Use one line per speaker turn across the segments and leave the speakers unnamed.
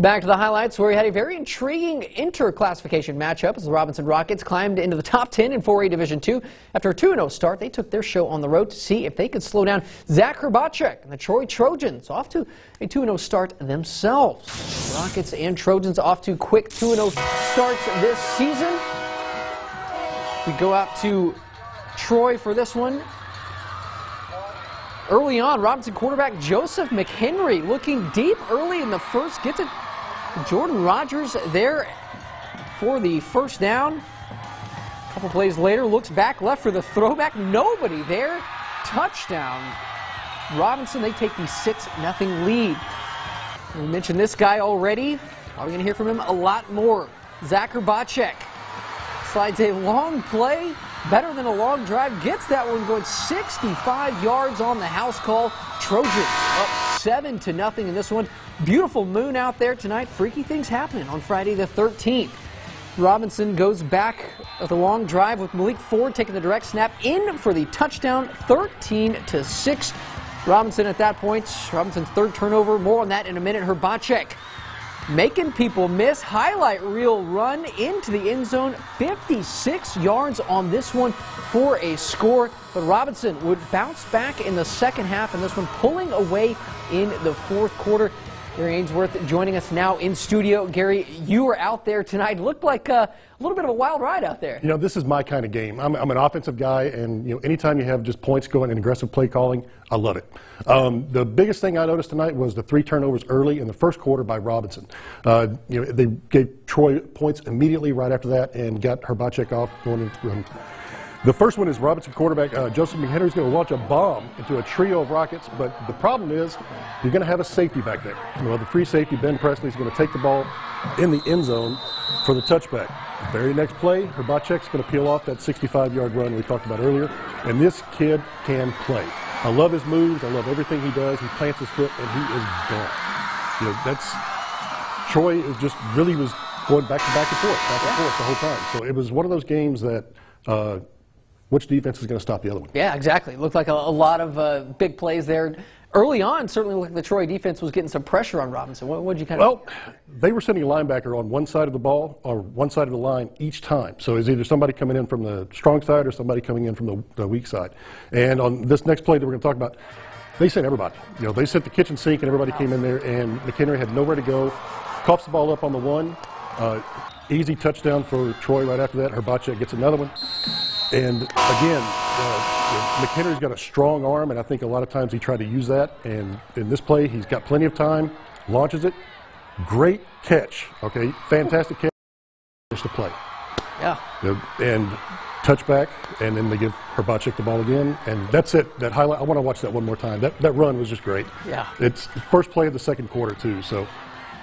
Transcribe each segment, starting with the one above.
Back to the highlights where we had a very intriguing inter-classification matchup as the Robinson Rockets climbed into the top 10 in 4A Division II. After a 2-0 start, they took their show on the road to see if they could slow down Zach Herbacek and the Troy Trojans off to a 2-0 start themselves. Rockets and Trojans off to quick 2-0 starts this season. We go out to Troy for this one. Early on, Robinson quarterback Joseph McHenry looking deep early in the first, gets it. Jordan Rogers there for the first down. A couple plays later, looks back left for the throwback. Nobody there. Touchdown. Robinson, they take the 6 0 lead. We mentioned this guy already. Are we going to hear from him a lot more? Zach Herbacek slides a long play better than a long drive. Gets that one going 65 yards on the house call. Trojans up 7 to nothing in this one. Beautiful moon out there tonight. Freaky things happening on Friday the 13th. Robinson goes back with a long drive with Malik Ford taking the direct snap in for the touchdown 13 to 6. Robinson at that point, Robinson's third turnover. More on that in a minute. Herbacek making people miss. Highlight reel run into the end zone. 56 yards on this one for a score. But Robinson would bounce back in the second half, and this one pulling away in the fourth quarter. Gary Ainsworth joining us now in studio. Gary, you were out there tonight. Looked like a little bit of a wild ride out there.
You know, this is my kind of game. I'm, I'm an offensive guy, and you know, anytime you have just points going and aggressive play calling, I love it. Um, the biggest thing I noticed tonight was the three turnovers early in the first quarter by Robinson. Uh, you know, they gave Troy points immediately right after that and got Herbacek off going into. The first one is Robinson quarterback uh, Joseph McHenry is going to launch a bomb into a trio of rockets, but the problem is you're going to have a safety back there. Well, the free safety, Ben Presley, is going to take the ball in the end zone for the touchback. The very next play, Herbacek's going to peel off that 65-yard run we talked about earlier, and this kid can play. I love his moves. I love everything he does. He plants his foot, and he is gone. You know, that's Troy is just really was going back to back and forth, back and forth the whole time. So it was one of those games that. Uh, which defense is going to stop the other one?
Yeah, exactly. It looked like a, a lot of uh, big plays there. Early on, certainly looked like the Troy defense was getting some pressure on Robinson. What would you kind
of? Well, they were sending a linebacker on one side of the ball or one side of the line each time. So it's either somebody coming in from the strong side or somebody coming in from the, the weak side. And on this next play that we're going to talk about, they sent everybody. You know, they sent the kitchen sink and everybody came in there, and McHenry had nowhere to go. Coughs the ball up on the one. Uh, easy touchdown for Troy right after that. Herbacek gets another one. And again, uh, McHenry's got a strong arm, and I think a lot of times he tried to use that. And in this play, he's got plenty of time, launches it. Great catch, okay? Fantastic catch. Finish the play.
Yeah.
And touchback, and then they give Herbacek the ball again, and that's it. That highlight. I want to watch that one more time. That that run was just great.
Yeah.
It's the first play of the second quarter too. So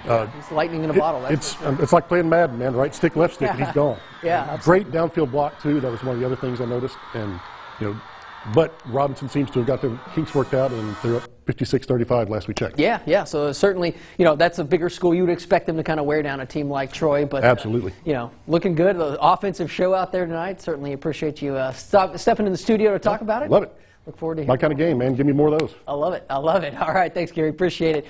uh, it's lightning in a
it,
bottle.
it's um, it's like playing Madden, man. Right stick, left stick, and he's gone.
yeah,
great downfield block too. That was one of the other things I noticed, and you know, but Robinson seems to have got their kinks worked out, and they're up 56-35 last we checked.
Yeah, yeah. So certainly, you know, that's a bigger school. You would expect them to kind of wear down a team like Troy, but
uh, absolutely, uh,
you know, looking good. The offensive show out there tonight. Certainly appreciate you uh, stop, stepping in the studio to talk
yeah,
about it.
Love it.
Look forward to
my kind of game, man. Give me more of those.
I love it. I love it. All right, thanks, Gary. Appreciate it.